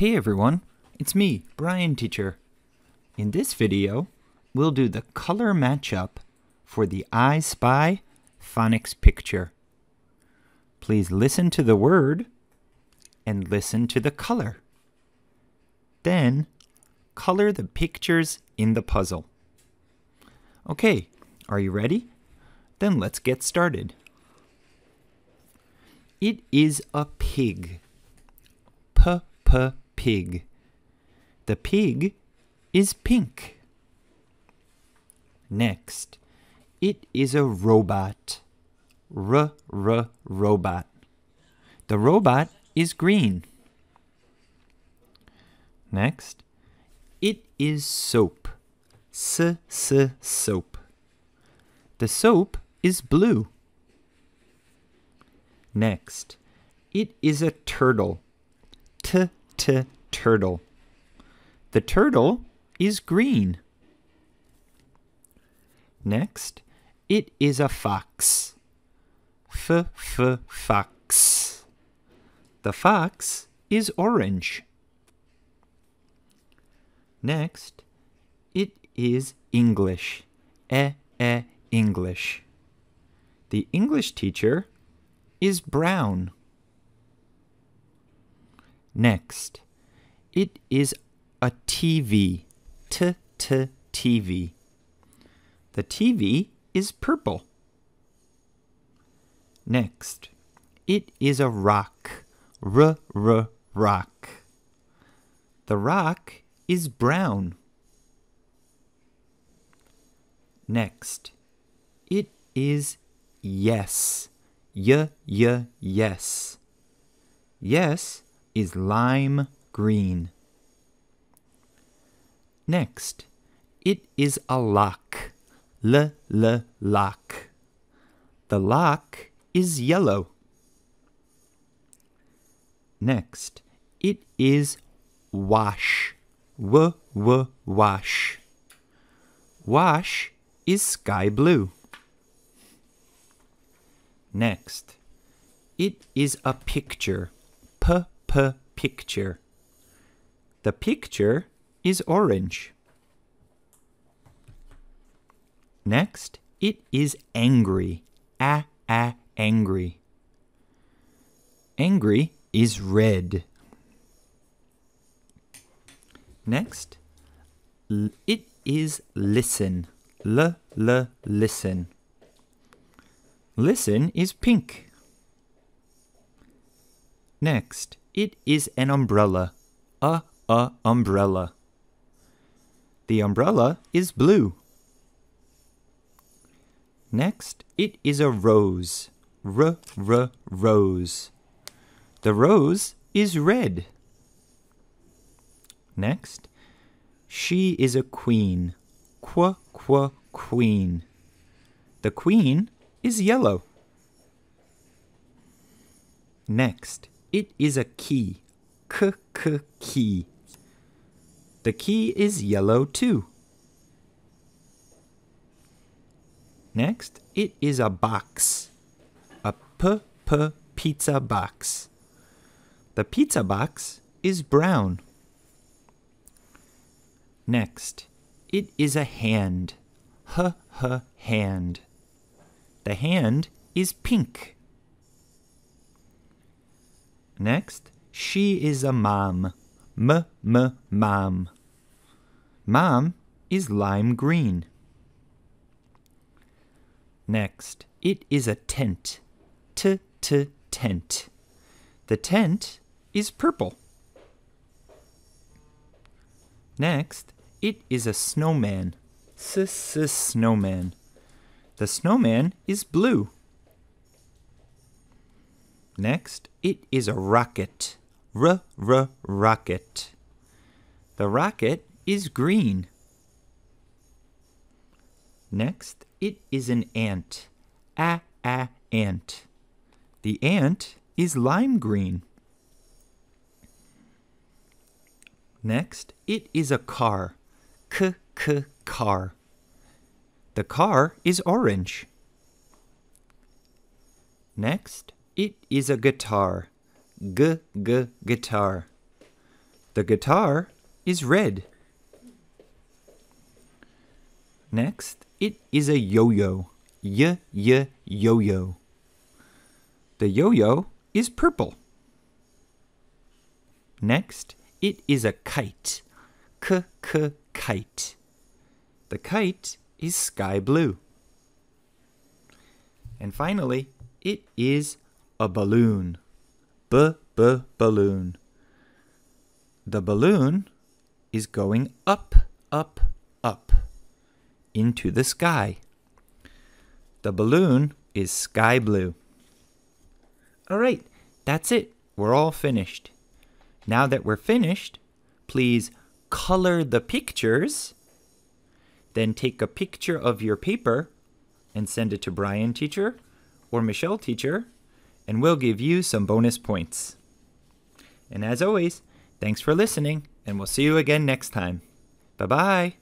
Hey everyone, it's me, Bryan Teacher. In this video, we'll do the color matchup for the I Spy phonics picture. Please listen to the word and listen to the color. Then, color the pictures in the puzzle. Okay, are you ready? Then let's get started. It is a pig. P p pig. The pig is pink. Next, it is a robot. R r robot. The robot is green. Next, it is soap. S s soap. The soap is blue. Next, it is a turtle. T t turtle. The turtle is green. Next, it is a fox. F f fox. The fox is orange. Next, it is English. E e English. The English teacher is brown. Next, it is a TV. T t TV. The TV is purple. Next, it is a rock. R r rock. The rock is brown. Next, it is yes. Y y yes. Yes is lime green. Next, it is a lock. L l lock. The lock is yellow. Next, it is wash. W w wash. Wash is sky blue. Next, it is a picture. P p picture. The picture is orange. Next, it is angry. A a angry. Angry is red. Next, it is listen. L l listen. Listen is pink. Next, it is an umbrella. A a umbrella. The umbrella is blue. Next, it is a rose. R r rose. The rose is red. Next, she is a queen. Qu qu queen. The queen is yellow. Next, it is a key. K k key. The key is yellow too. Next, it is a box. A p p pizza box. The pizza box is brown. Next, it is a hand. H h hand. The hand is pink. Next, she is a mom. M m mom. Mom is lime green. Next, it is a tent. T t tent. The tent is purple. Next, it is a snowman. S s snowman. The snowman is blue. Next, it is a rocket. R r rocket. The rocket is green. Next, it is an ant. A a ant. The ant is lime green. Next, it is a car. K k car. The car is orange. Next, it is a guitar. G g guitar. The guitar is red. Next, it is a yo-yo. Y, y, yo-yo. The yo-yo is purple. Next, it is a kite. K, k, kite. The kite is sky blue. And finally, it is a balloon. B, b, balloon. The balloon is going up, up, up into the sky. The balloon is sky blue. All right, that's it. We're all finished. Now that we're finished, please color the pictures. Then take a picture of your paper and send it to Bryan teacher or Michelle teacher, and we'll give you some bonus points. And as always, thanks for listening, and we'll see you again next time. Bye bye.